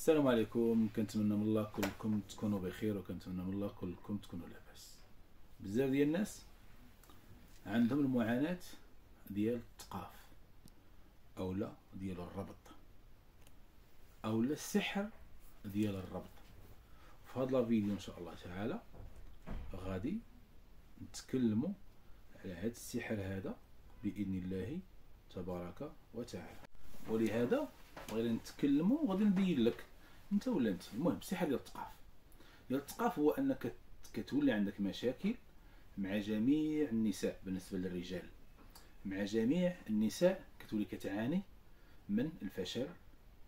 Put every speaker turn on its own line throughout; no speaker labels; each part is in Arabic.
السلام عليكم. كنتمنى من الله كلكم تكونوا بخير وكنتمنى من الله كلكم تكونوا لاباس. بزاف ديال الناس عندهم المعاناة ديال الثقاف أولا ديال الربط أولا السحر ديال الربط. في هذا الفيديو إن شاء الله تعالى غادي نتكلموا على هذا السحر هذا بإذن الله تبارك وتعالى. ولهذا بغينا نتكلموا وغادي نبين لك انت ولا انت؟ المهم السحر ديال الثقاف ديال الثقاف هو أنك كتولي عندك مشاكل مع جميع النساء بالنسبة للرجال. مع جميع النساء كتولي كتعاني من الفشل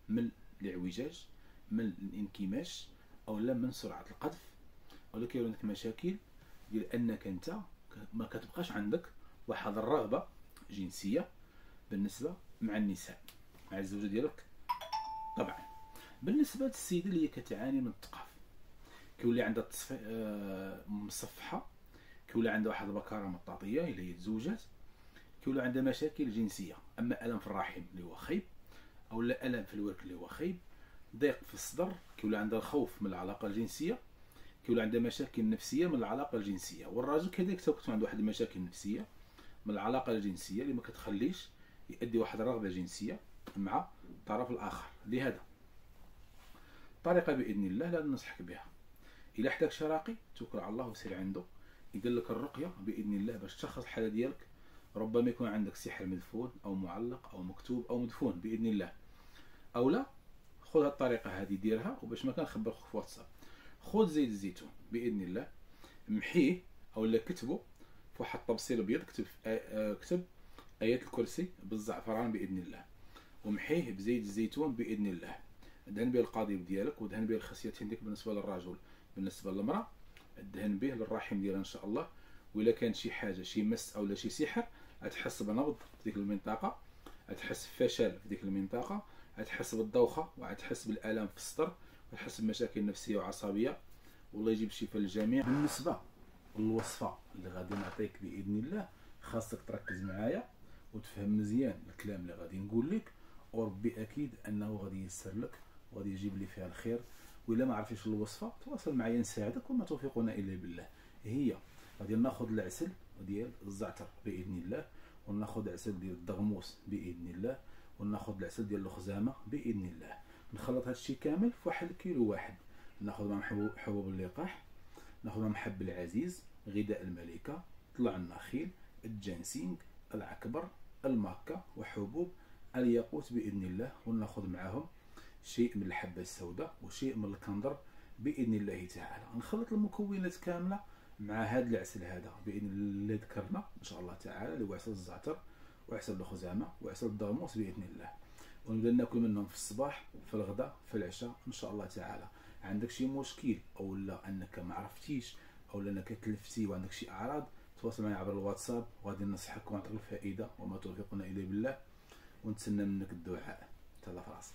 من الاعوجاج من الانكماش أو لا من سرعة القذف. ولا كيولي عندك مشاكل ديال أنك أنت ما كتبقاش عندك واحد الرغبة جنسية بالنسبة مع النساء. مع الزوجة ديالك. طبعا. بالنسبة للسيدة اللي هي كتعاني من الثقاف كيولي عندها تصف... آه، مصفحة كيولي عندها واحد البكارة مطاطية اللي هي تزوجات. كيولي عندها مشاكل جنسية أما ألم في الرحم اللي هو خيب أو ألم في الورك اللي هو خيب ضيق في الصدر كيولي عندها الخوف من العلاقة الجنسية. كيولي عندها مشاكل نفسية من العلاقة الجنسية. والراجل كذلك تكون عنده واحد المشاكل نفسيه من العلاقة الجنسية اللي ما كتخليش يؤدي واحد الرغبه جنسية مع الطرف الآخر. لهذا طريقة بإذن الله لا ننصحك بها. إلى احتاج شراقي توكل على الله وسير عنده. يدير لك الرقية بإذن الله باش تشخص الحالة ديالك. ربما يكون عندك سحر مدفون أو معلق أو مكتوب أو مدفون بإذن الله. أو لا خذ الطريقة هذه ديرها وباش ما كنخبرك في واتساب. خذ زيت الزيتون بإذن الله محيه أو لا كتبه في واحد الطبسيل ابيض كتب كتب آيات الكرسي بالزعفران بإذن الله. ومحيه بزيت الزيتون بإذن الله. دهن به القضيب ديالك ودهن به الخصيتين ديك بالنسبة للرجل بالنسبة للمرأة دهن به للرحم ديالها إن شاء الله. وإلا كان شي حاجة شي مس أو لا شي سحر غتحس بنبض في ديك المنطقة غتحس بفشل في ديك المنطقة غتحس بالدوخة وغتحس بالالام في الصدر وتحس بمشاكل نفسية وعصبية. والله يجيب الشفاء للجميع بالنسبة للوصفة اللي غادي نعطيك بإذن الله خاصك تركز معايا وتفهم مزيان الكلام اللي غادي نقول لك وربي أكيد أنه غادي ييسر لك وغادي يجيب لي فيها الخير. وإلا ما عرفتيش الوصفة تواصل معايا نساعدك وما توفيقنا الا بالله. هي غادي ناخذ العسل ديال الزعتر بإذن الله وناخذ عسل ديال الدغموس بإذن الله وناخذ العسل ديال الخزامة بإذن الله. نخلط هادشي كامل في واحد الكيلو واحد. ناخذ معهم حبوب اللقاح ناخذ معهم حب العزيز غذاء الملكه طلع النخيل الجنسينغ العكبر الماكا وحبوب الياقوت بإذن الله. وناخذ معاهم شيء من الحبة السوداء وشيء من الكندر بإذن الله تعالى. نخلط المكونات كاملة مع هذا العسل هذا. بإذن الله ذكرنا إن شاء الله تعالى اللي هو عسل الزعتر وعسل الخزامة وعسل الدرموس بإذن الله. ونبدأ نأكل منهم في الصباح في الغداء في العشاء إن شاء الله تعالى. عندك شي مشكل أو لا أنك ما عرفتيش أو أنك تلفتي وعندك شي أعراض تواصل معي عبر الواتساب وغادي ننصحك ونعطيك الفائده وما توفيقنا الا بالله. ونتسنى منك الدعاء. تهلا في راسك.